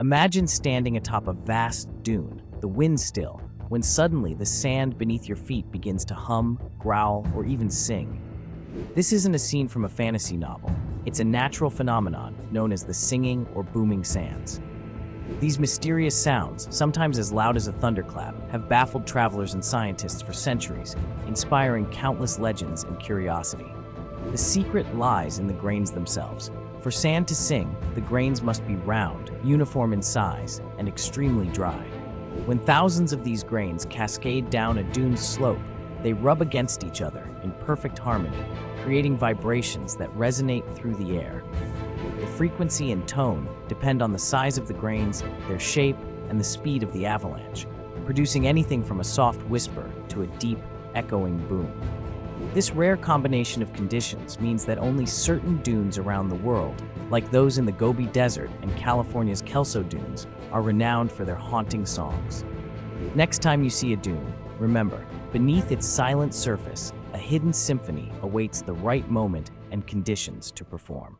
Imagine standing atop a vast dune, the wind still, when suddenly the sand beneath your feet begins to hum, growl, or even sing. This isn't a scene from a fantasy novel. It's a natural phenomenon known as the singing or booming sands. These mysterious sounds, sometimes as loud as a thunderclap, have baffled travelers and scientists for centuries, inspiring countless legends and curiosity. The secret lies in the grains themselves. For sand to sing, the grains must be round, uniform in size, and extremely dry. When thousands of these grains cascade down a dune's slope, they rub against each other in perfect harmony, creating vibrations that resonate through the air. The frequency and tone depend on the size of the grains, their shape, and the speed of the avalanche, producing anything from a soft whisper to a deep, echoing boom. This rare combination of conditions means that only certain dunes around the world, like those in the Gobi Desert and California's Kelso Dunes, are renowned for their haunting songs. Next time you see a dune, remember, beneath its silent surface, a hidden symphony awaits the right moment and conditions to perform.